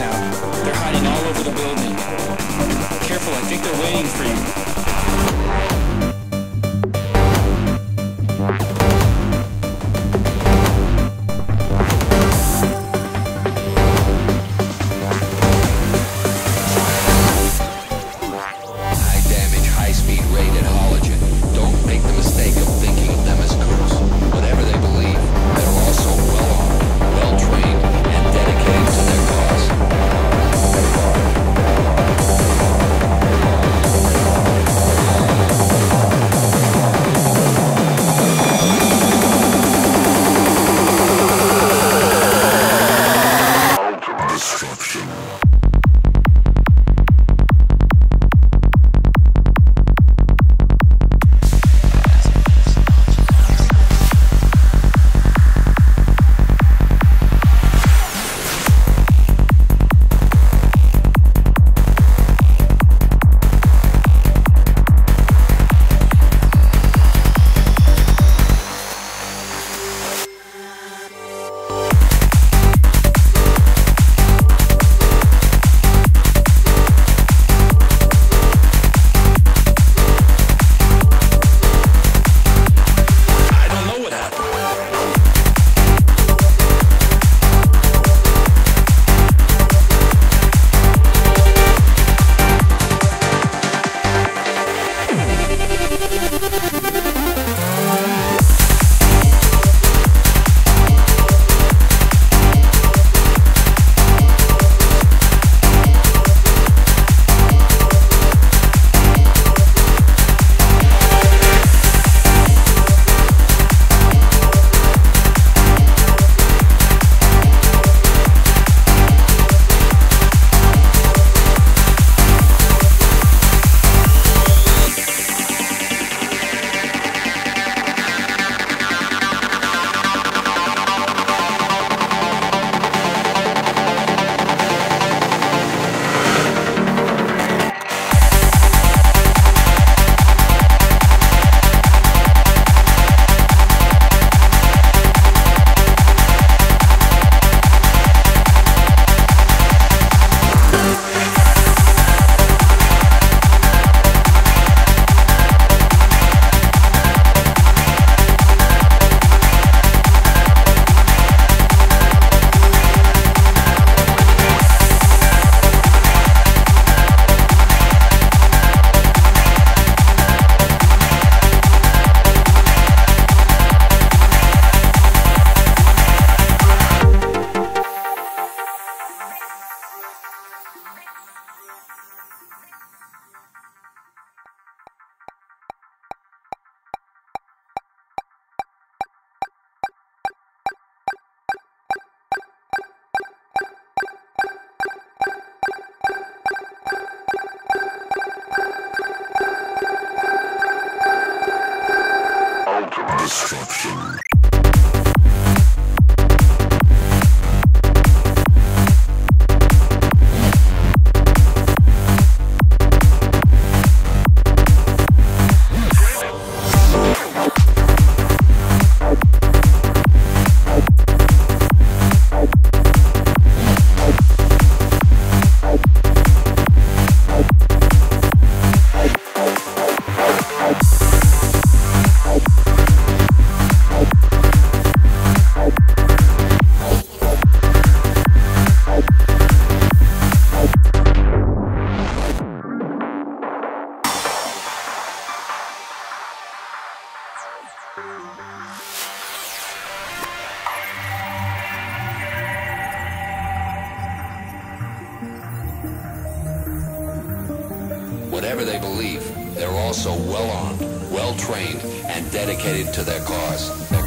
Out. They're hiding all over the building. Careful, I think they're waiting for you. destruction. Whatever they believe, they're also well armed, well trained, and dedicated to their cause.